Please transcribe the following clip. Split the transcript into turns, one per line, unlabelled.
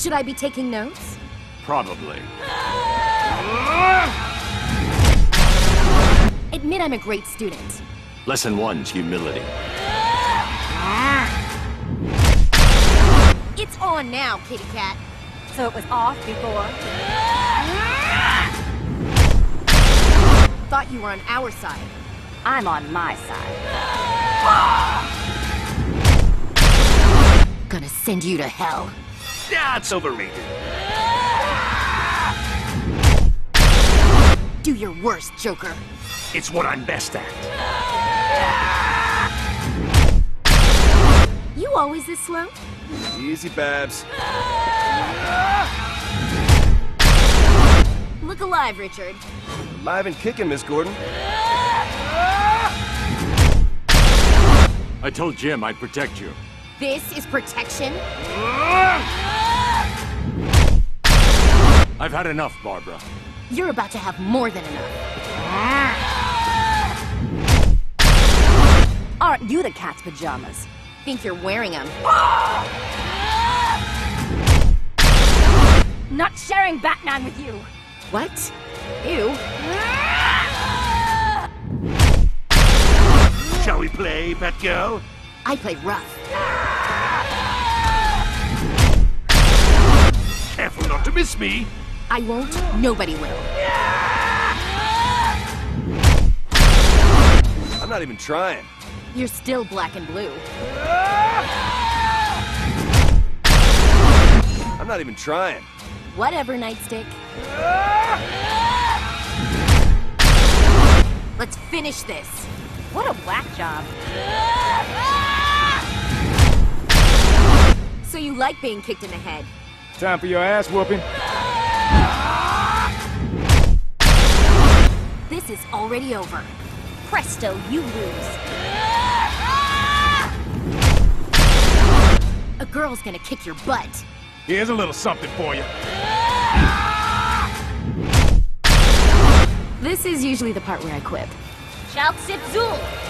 Should I be taking notes?
Probably.
Admit I'm a great student.
Lesson one's humility.
It's on now, kitty cat.
So it was off before?
Thought you were on our side.
I'm on my side.
Gonna send you to hell.
That's overrated.
Do your worst, Joker.
It's what I'm best at.
You always this slow?
Easy, Babs.
Look alive, Richard.
Alive and kicking, Miss Gordon.
I told Jim I'd protect you.
This is protection?
I've had enough, Barbara.
You're about to have more than enough.
Aren't you the cat's pajamas?
Think you're wearing them.
Not sharing Batman with you!
What? Ew.
Shall we play, Batgirl?
I play rough.
Careful not to miss me.
I won't. Nobody will.
I'm not even trying.
You're still black and blue.
I'm not even trying.
Whatever, Nightstick. Let's finish this.
What a whack job.
Like being kicked in the head?
Time for your ass whooping.
This is already over. Presto, you lose. A girl's gonna kick your butt.
Here's a little something for you.
This is usually the part where I quip.
Shout Zul!